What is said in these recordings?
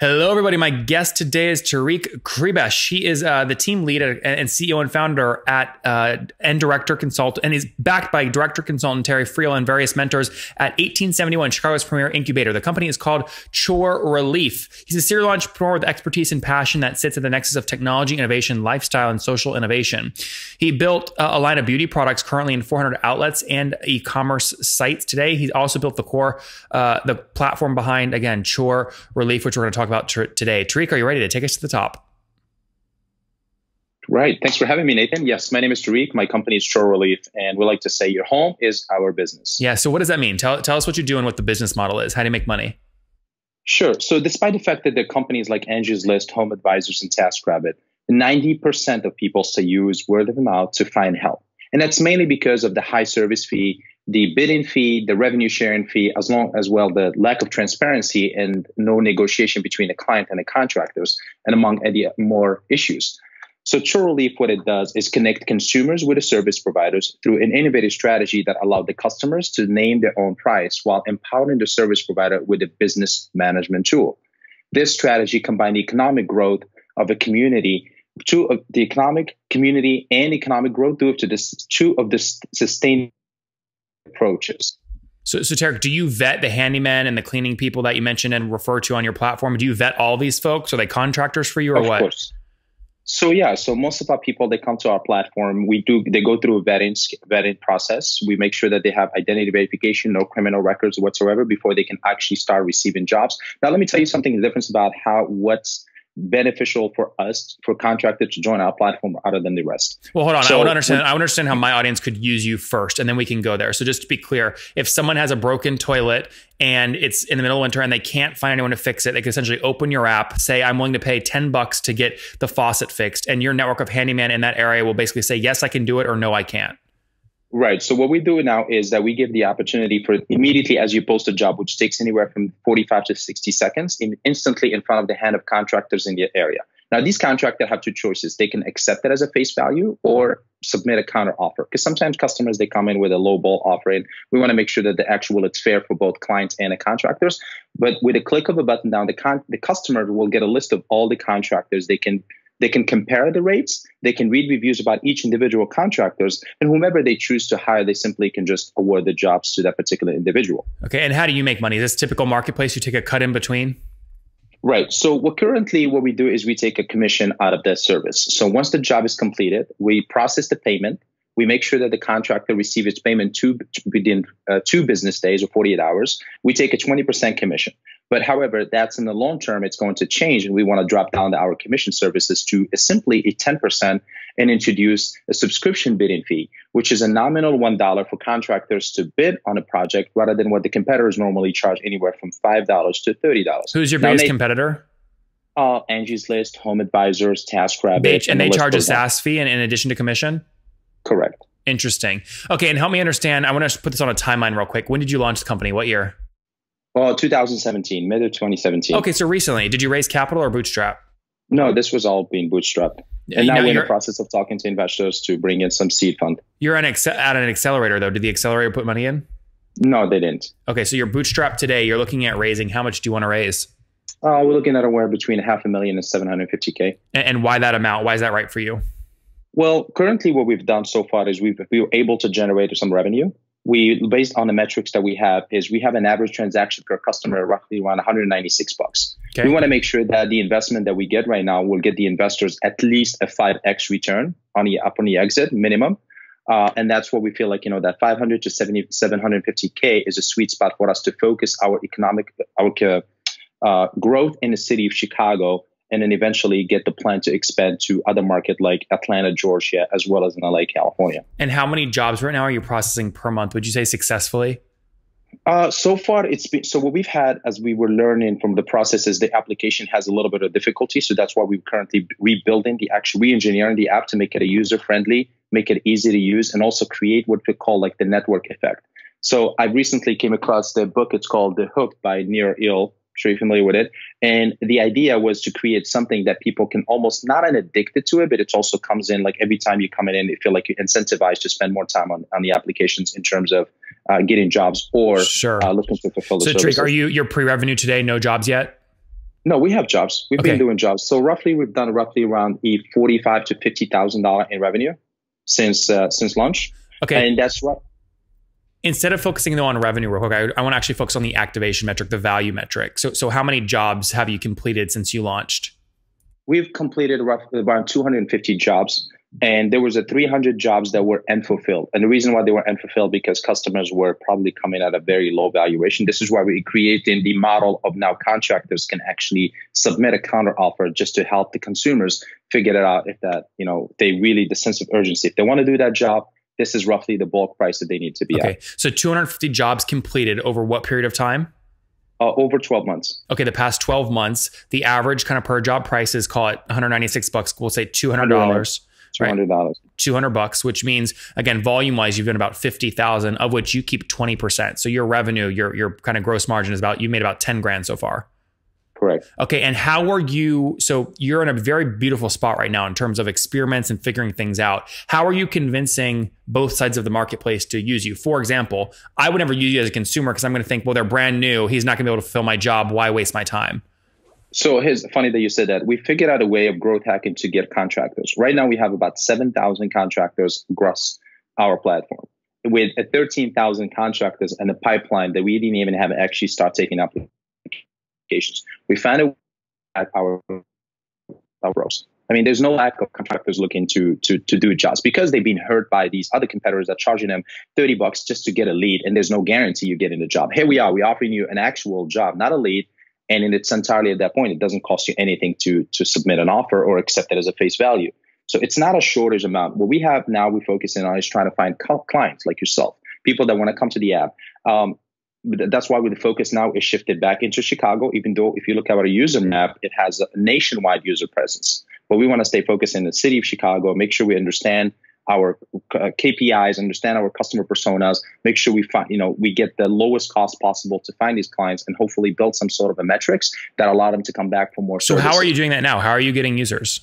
Hello, everybody. My guest today is Tarik Khribech. He is uh, the team lead and CEO and founder at uh, and director consult, and is backed by director consultant Terri Friel and various mentors at 1871, Chicago's premier incubator. The company is called Chore Relief. He's a serial entrepreneur with expertise and passion that sits at the nexus of technology, innovation, lifestyle, and social innovation. He built uh, a line of beauty products currently in 400 outlets and e-commerce sites today. He also built the core, uh, the platform behind again Chore Relief, which we're going to talk about today. Tarik, are you ready to take us to the top? Right. Thanks for having me, Nathan. Yes, my name is Tarik. My company is Chore Relief, and we like to say your home is our business. Yeah. So, what does that mean? Tell, tell us what you do and what the business model is. How do you make money? Sure. So, despite the fact that the companies like Angie's List, Home Advisors, and TaskRabbit, 90% of people say use word of mouth to find help. And that's mainly because of the high service fee the bidding fee, the revenue sharing fee, as long as well the lack of transparency and no negotiation between the client and the contractors, and among any more issues. So Chore Relief, what it does is connect consumers with the service providers through an innovative strategy that allowed the customers to name their own price while empowering the service provider with a business management tool. This strategy combined the economic growth of a community two of uh, the economic community and economic growth to this two of the sustained approaches. So, so Tarik, do you vet the handyman and the cleaning people that you mentioned and refer to on your platform? Do you vet all these folks? Are they contractors for you or of what? Course. So yeah, so most of our people they come to our platform. We do they go through a vetting vetting process. We make sure that they have identity verification, no criminal records whatsoever before they can actually start receiving jobs. Now let me tell you something the difference about how what's beneficial for us for contractors to join our platform other than the rest. Well, hold on. So I would understand. I would understand how my audience could use you first, and then we can go there. So just to be clear, if someone has a broken toilet and it's in the middle of winter and they can't find anyone to fix it, they can essentially open your app, say, "I'm willing to pay ten bucks to get the faucet fixed," and your network of handyman in that area will basically say, "Yes, I can do it," or "No, I can't." Right. So what we do now is that we give the opportunity for immediately as you post a job, which takes anywhere from 45 to 60 seconds, in, instantly in front of the hand of contractors in the area. Now, these contractors have two choices. They can accept it as a face value or submit a counter offer. Because sometimes customers, they come in with a low ball offer and we want to make sure that the actual it's fair for both clients and the contractors. But with a click of a button down, the, con- the customer will get a list of all the contractors they can they can compare the rates, they can read reviews about each individual contractors, and whomever they choose to hire, they simply can just award the jobs to that particular individual. Okay, and how do you make money? Is this typical marketplace? You take a cut in between? Right. So what currently what we do is we take a commission out of that service. So once the job is completed, we process the payment. We make sure that the contractor receives its payment two, within uh, two business days or 48 hours. We take a 20% commission. But however, that's in the long term, it's going to change. And we want to drop down our commission services to a simply a 10% and introduce a subscription bidding fee, which is a nominal $1 for contractors to bid on a project rather than what the competitors normally charge anywhere from $5 to $30. Who's your biggest competitor? Uh, Angie's List, Home Advisors, TaskRabbit. They, and, and they charge a SaaS fee in, in addition to commission? Interesting. Okay, and help me understand. I want to put this on a timeline real quick. When did you launch the company? What year? Well, 2017, mid of 2017. Okay, so recently, did you raise capital or bootstrap? No, this was all being bootstrapped. And now, now we're in the process of talking to investors to bring in some seed fund. You're an ex- at an accelerator, though. Did the accelerator put money in? No, they didn't. Okay, so you're bootstrapped today. You're looking at raising. How much do you want to raise? Uh, we're looking at anywhere between half a million and 750K. And, and why that amount? Why is that right for you? Well, currently, what we've done so far is we've, we were able to generate some revenue we based on the metrics that we have is we have an average transaction per customer roughly around 196 bucks. Okay. We want to make sure that the investment that we get right now will get the investors at least a 5x return on the up on the exit minimum. Uh, and that's what we feel like, you know, that 500 to 70, 750K is a sweet spot for us to focus our economic, our uh, growth in the city of Chicago and then eventually get the plan to expand to other market like Atlanta, Georgia, as well as in LA, California. And how many jobs right now are you processing per month? Would you say successfully? Uh, so far, it's been so. What we've had as we were learning from the process is the application has a little bit of difficulty. So that's why we're currently rebuilding the actual re-engineering the app to make it a user friendly, make it easy to use, and also create what we call like the network effect. So I recently came across the book. It's called The Hook by Nir Eyal sure you're familiar with it. And the idea was to create something that people can almost not an addicted to it, but it also comes in like every time you come in, you feel like you're incentivized to spend more time on, on the applications in terms of uh, getting jobs or sure. uh, looking to fulfill so. Tarik, are you your pre-revenue today? No jobs yet? No, we have jobs. We've Okay. been doing jobs. So roughly, we've done roughly around a forty-five to fifty thousand dollar in revenue since uh, since launch, Okay. and that's what. Instead of focusing though on revenue real quick, I, I want to actually focus on the activation metric, the value metric. So, so how many jobs have you completed since you launched? We've completed roughly around 250 jobs, and there was a 300 jobs that were unfulfilled. And the reason why they were unfulfilled because customers were probably coming at a very low valuation. This is why we created the model of now contractors can actually submit a counter offer just to help the consumers figure it out if that you know they really the sense of urgency if they want to do that job. This is roughly the bulk price that they need to be Okay. at So 250 jobs completed over what period of time? uh, over 12 months. Okay, the past 12 months, the average kind of per job price is call it 196 bucks. We'll say $200. Two hundred dollars. 200 bucks, which means again, volume wise, you've done about 50,000 of which you keep 20%. So your revenue, your, your kind of gross margin is about, you made about 10 grand so far. Correct. Okay. And how are you? So you're in a very beautiful spot right now in terms of experiments and figuring things out. How are you convincing both sides of the marketplace to use you? For example, I would never use you as a consumer because I'm going to think, well, they're brand new. He's not going to be able to fulfill my job. Why waste my time? So here's funny that you said that. We figured out a way of growth hacking to get contractors. Right now we have about 7,000 contractors across our platform with a 13,000 contractors and a pipeline that we didn't even have actually start taking applications. We found it at our our. I mean, there's no lack of contractors looking to to to do jobs because they've been hurt by these other competitors that are charging them 30 bucks just to get a lead, and there's no guarantee you're getting the job. Here we are, we're offering you an actual job, not a lead, and its entirely at that point, it doesn't cost you anything to to submit an offer or accept it as a face value. So it's not a shortage amount. What we have now, we're focusing on is trying to find clients like yourself, people that want to come to the app. Um, that's why the focus now is shifted back into Chicago, even though if you look at our user map, it has a nationwide user presence. But we want to stay focused in the city of Chicago, make sure we understand our uh, KPIs, understand our customer personas, make sure we find, you know, we get the lowest cost possible to find these clients and hopefully build some sort of a metrics that allow them to come back for more So how are you doing that now? How are you getting users?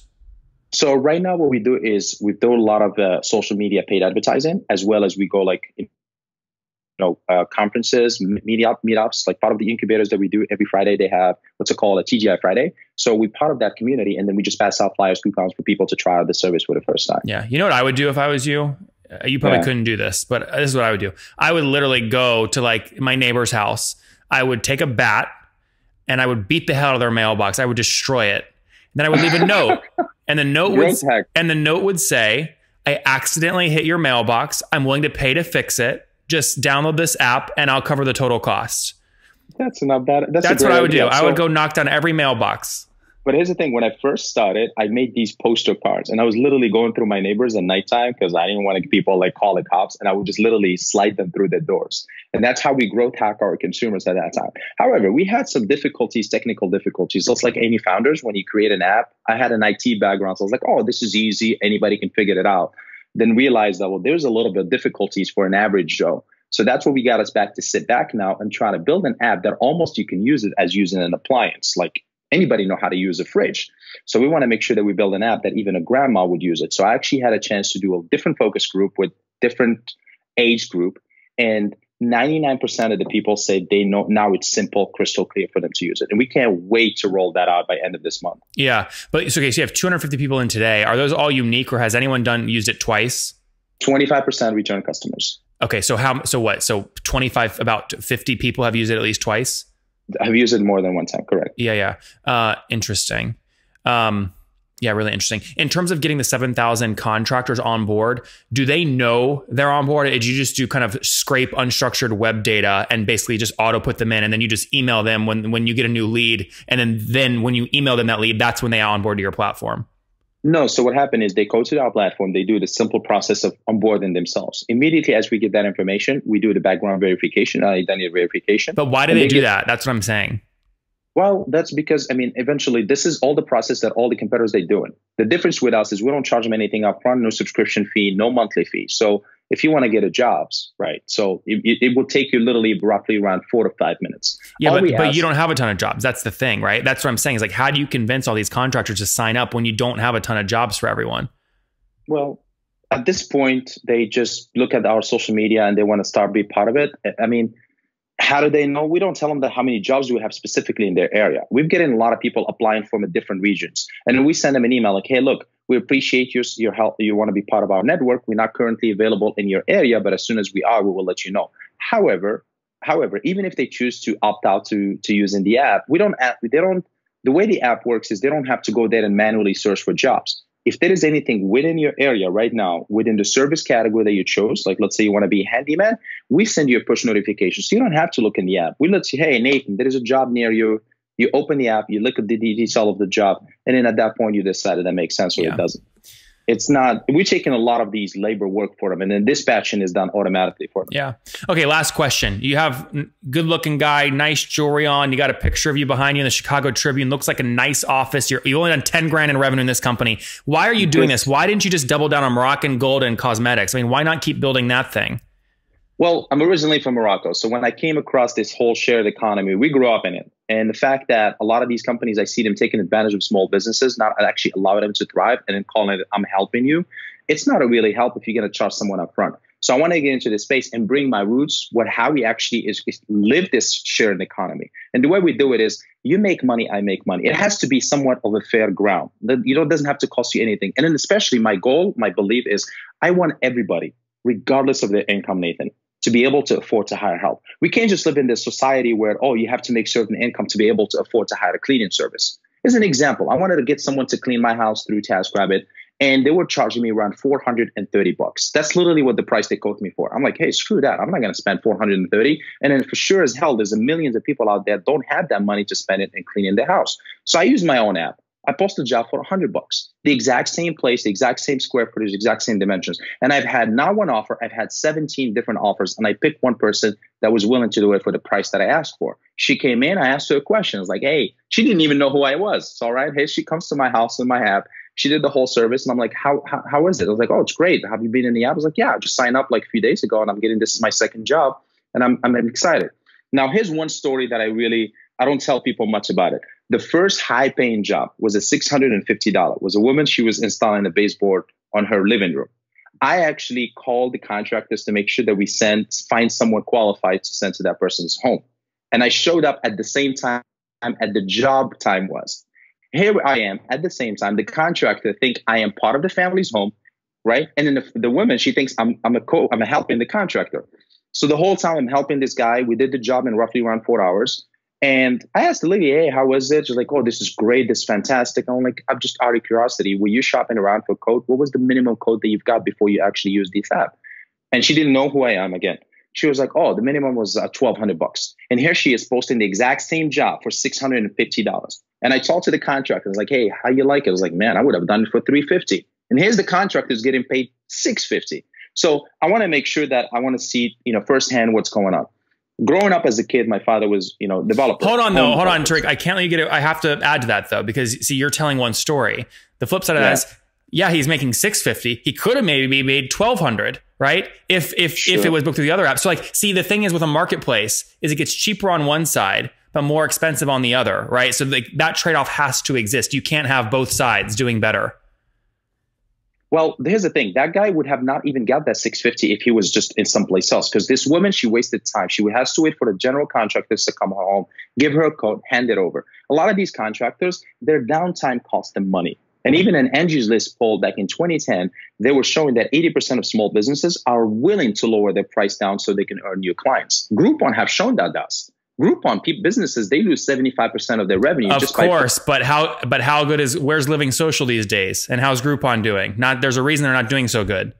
So right now, what we do is we do a lot of uh, social media paid advertising, as well as we go like, you know, uh, conferences, meetup, meetups. Like part of the incubators that we do every Friday, they have what's it called a TGI Friday. So we're part of that community, and then we just pass out flyers, coupons for people to try out the service for the first time. Yeah. You know what I would do if I was you? Uh, You probably Yeah. couldn't do this, but this is what I would do. I would literally go to like my neighbor's house. I would take a bat and I would beat the hell out of their mailbox. I would destroy it. And then I would leave a note. And the note would and the note would say, I accidentally hit your mailbox. I'm willing to pay to fix it. Just download this app and I'll cover the total cost. That's not bad. That's, That's what I would do. idea. I So- would go knock down every mailbox. But here's the thing: when I first started, I made these poster cards, and I was literally going through my neighbors at nighttime because I didn't want to people like call the cops, and I would just literally slide them through their doors, and that's how we growth hack our consumers at that time. However, we had some difficulties, technical difficulties, just like any founders. When you create an app, I had an IT background, so I was like, "Oh, this is easy; anybody can figure it out." Then realized that well, there's a little bit of difficulties for an average Joe. So that's what we got us back to sit back now and try to build an app that almost you can use it as using an appliance, like anybody know how to use a fridge. So we want to make sure that we build an app that even a grandma would use it. So I actually had a chance to do a different focus group with different age group and 99% of the people say they know now it's simple, crystal clear for them to use it. And we can't wait to roll that out by end of this month. Yeah. But so, okay, so you have 250 people in today. Are those all unique or has anyone done used it twice? 25% return customers. Okay, so how so what? So 25 about 50 people have used it at least twice? I've used it more than one time, correct? Yeah, yeah. Uh interesting. Um yeah, really interesting. In terms of getting the 7,000 contractors on board, do they know they're on board? Did you just do kind of scrape unstructured web data and basically just auto put them in and then you just email them when when you get a new lead and then then when you email them that lead, that's when they onboard to your platform? No. So what happened is they go to our platform, they do the simple process of onboarding themselves. Immediately as we get that information, we do the background verification, uh, identity verification. But why do they they do get- that? That's what I'm saying. Well, that's because I mean, eventually, this is all the process that all the competitors they doing. The difference with us is we don't charge them anything upfront, no subscription fee, no monthly fee. So if you want to get a jobs, right? So it, it, will take you literally roughly around four to five minutes. Yeah, All but, but ask- you don't have a ton of jobs. That's the thing, right? That's what I'm saying. Is like, how do you convince all these contractors to sign up when you don't have a ton of jobs for everyone? Well, at this point, they just look at our social media and they want to start be part of it. I mean, how do they know? We don't tell them that how many jobs we have specifically in their area. We've getting a lot of people applying from different regions, and we send them an email like, "Hey, look, we appreciate your your help. You want to be part of our network. We're not currently available in your area, but as soon as we are, we will let you know." However, however, even if they choose to opt out to to using the app, we don't. They don't. The way the app works is they don't have to go there and manually search for jobs if there is anything within your area right now, within the service category that you chose, like let's say you want to be a handyman, we send you a push notification. So you don't have to look in the app. We let you, hey, Nathan, there is a job near you. You open the app, you look at the detail of the job, and then at that point you decide if that makes sense or yeah. it doesn't it's not we're taking a lot of these labor work for them and then dispatching is done automatically for them. Yeah. Okay last question. You have good looking guy nice jewelry on. You got a picture of you behind you in the chicago tribune. Looks like a nice office. You're you only done 10 grand in revenue in this company. Why are you doing this? Why didn't you just double down on moroccan gold and cosmetics? I mean why not keep building that thing well, I'm originally from Morocco. So when I came across this whole shared economy, we grew up in it. And the fact that a lot of these companies, I see them taking advantage of small businesses, not actually allowing them to thrive and then calling it, I'm helping you. It's not a really help if you're going to charge someone up front. So I want to get into this space and bring my roots, what how we actually is, is live this shared economy. And the way we do it is you make money, I make money. It has to be somewhat of a fair ground. That you know, it doesn't have to cost you anything. And then especially my goal, my belief is I want everybody, regardless of their income, Nathan, to be able to afford to hire help. We can't just live in this society where, oh, you have to make certain income to be able to afford to hire a cleaning service. As an example, I wanted to get someone to clean my house through TaskRabbit, and they were charging me around 430 bucks. That's literally what the price they quoted me for. I'm like, hey, screw that. I'm not going to spend 430. And then for sure as hell, there's a millions of people out there don't have that money to spend it in cleaning their house. So I use my own app. I post a job for 100 bucks, the exact same place, the exact same square footage, exact same dimensions. And I've had not one offer, I've had 17 different offers, and I picked one person that was willing to do it for the price that I asked for. She came in, I asked her a question. I was like, hey, she didn't even know who I was. It's all right. Hey, she comes to my house in my app. She did the whole service, and I'm like, how, how, how is it? I was like, oh, it's great. Have you been in the app? I was like, yeah, I just signed up like a few days ago, and I'm getting this is my second job, and I'm, I'm excited. Now, here's one story that I really I don't tell people much about it. The first high paying job was a $650. was a woman, she was installing a baseboard on her living room. I actually called the contractors to make sure that we send find someone qualified to send to that person's home. And I showed up at the same time at the job time was. Here I am at the same time. The contractor think I am part of the family's home, right? And then the, the woman, she thinks I'm I'm a co I'm a helping the contractor. So the whole time I'm helping this guy. We did the job in roughly around four hours. And I asked the lady, hey, how was it? She's like, oh, this is great. This is fantastic. I'm like, I'm just out of curiosity. Were you shopping around for code? What was the minimum code that you've got before you actually use this app? And she didn't know who I am again. She was like, oh, the minimum was uh, 1200 bucks. And here she is posting the exact same job for $650. And I talked to the contractor. I was like, hey, how you like it? I was like, man, I would have done it for 350 And here's the contractor who's getting paid 650 So I want to make sure that I want to see, you know, firsthand what's going on growing up as a kid, my father was, you know, developer. Hold on, though. Hold on, Tarik. I can't let you get it. I have to add to that though, because see, you're telling one story. The flip side of yeah. that is, yeah, he's making 650. He could have maybe made 1200, right? If if sure. if it was booked through the other app. So like, see, the thing is with a marketplace is it gets cheaper on one side, but more expensive on the other, right? So like that trade off has to exist. You can't have both sides doing better. Well, here's the thing. That guy would have not even got that 650 if he was just in someplace else. Because this woman, she wasted time. She has to wait for the general contractors to come home, give her a code, hand it over. A lot of these contractors, their downtime costs them money. And even an Angie's List poll back in 2010, they were showing that 80% of small businesses are willing to lower their price down so they can earn new clients. Groupon have shown that us. Groupon people, businesses they lose 75% of their revenue. Of course, but how but how good is where's Living Social these days? And how's Groupon doing? Not there's a reason they're not doing so good.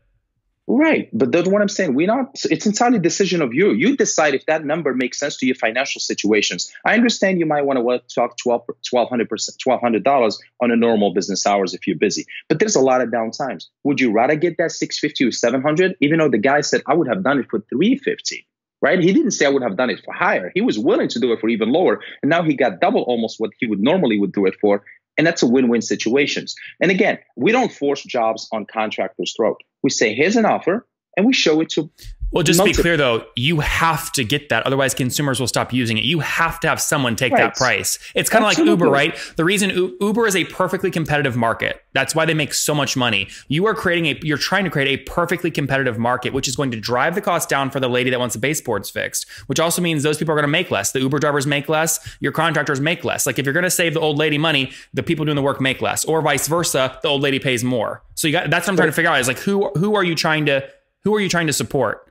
Right, but that's what I'm saying. We not. It's entirely decision of you. You decide if that number makes sense to your financial situations. I understand you might want to talk 12 1200 percent, twelve hundred dollars on a normal business hours if you're busy. But there's a lot of downtimes. Would you rather get that 650 or 700? Even though the guy said I would have done it for 350 right? He didn't say I would have done it for higher. He was willing to do it for even lower. And now he got double almost what he would normally would do it for. And that's a win-win situations. And again, we don't force jobs on contractors' throat. We say, here's an offer, and we show it to Well, just to be clear though, you have to get that. Otherwise, consumers will stop using it. You have to have someone take right. that price. It's kind of like Uber, right? The reason Uber is a perfectly competitive market. That's why they make so much money. You are creating a, you're trying to create a perfectly competitive market, which is going to drive the cost down for the lady that wants the baseboards fixed, which also means those people are going to make less. The Uber drivers make less. Your contractors make less. Like if you're going to save the old lady money, the people doing the work make less, or vice versa. The old lady pays more. So you got that's what I'm trying to figure out. Is like who who are you trying to who are you trying to support?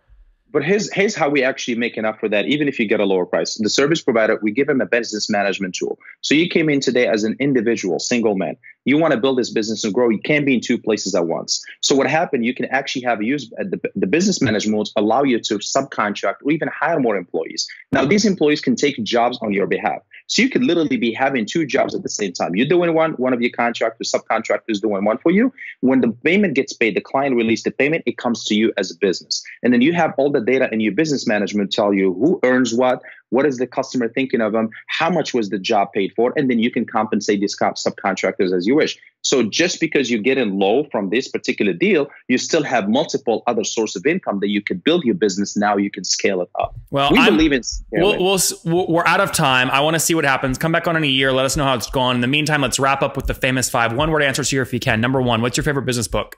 But here's, here's how we actually make enough for that, even if you get a lower price. The service provider, we give them a business management tool. So you came in today as an individual, single man. You want to build this business and grow. You can't be in two places at once. So what happened? You can actually have use uh, the, the business management allow you to subcontract or even hire more employees. Now these employees can take jobs on your behalf. So you could literally be having two jobs at the same time. You're doing one, one of your contractors, subcontractors doing one for you. When the payment gets paid, the client releases the payment, it comes to you as a business. And then you have all the data in your business management tell you who earns what, what is the customer thinking of them, how much was the job paid for, and then you can compensate these subcontractors as you wish. So just because you get in low from this particular deal, you still have multiple other source of income that you can build your business. Now you can scale it up. Well, we believe in. We'll, we'll, we're out of time. I want to see what happens. Come back on in a year. Let us know how it's gone. In the meantime, let's wrap up with the famous five. One word answers here if you can. Number one, what's your favorite business book?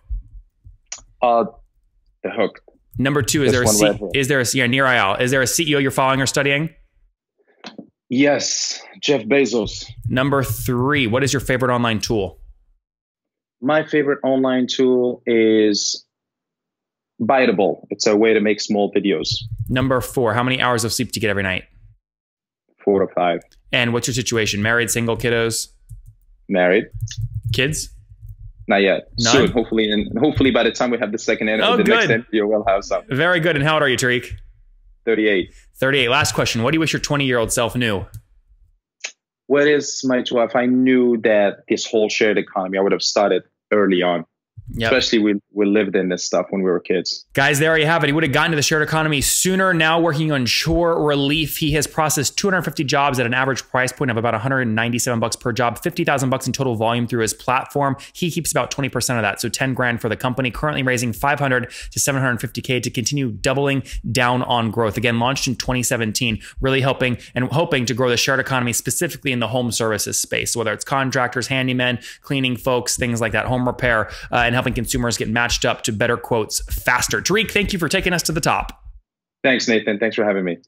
Uh, The Hook. Number two, is there a C- is there a yeah, Nir Eyal? Is there a CEO you're following or studying? Yes, Jeff Bezos. Number three, what is your favorite online tool? my favorite online tool is Biteable. It's a way to make small videos. Number four, how many hours of sleep do you get every night? Four to five. And what's your situation? Married, single, kiddos? Married. Kids? Not yet. None? Soon, hopefully, and hopefully by the time we have the second interview, oh, the good. next interview, we'll have some. Very good. And how old are you, Tarik? 38. 38. Last question. What do you wish your 20 year old self knew? What is my 12? I knew that this whole shared economy, I would have started early on. Yep. Especially we we lived in this stuff when we were kids. Guys, there you have it. He would have gotten to the shared economy sooner. Now working on Chore Relief, he has processed 250 jobs at an average price point of about 197 bucks per job, 50,000 bucks in total volume through his platform. He keeps about 20% of that, so 10 grand for the company. Currently raising 500 to 750k to continue doubling down on growth. Again, launched in 2017, really helping and hoping to grow the shared economy specifically in the home services space, whether it's contractors, handymen, cleaning folks, things like that, home repair, uh, and helping consumers get matched up to better quotes faster. Tarik, thank you for taking us to the top. Thanks, Nathan. Thanks for having me.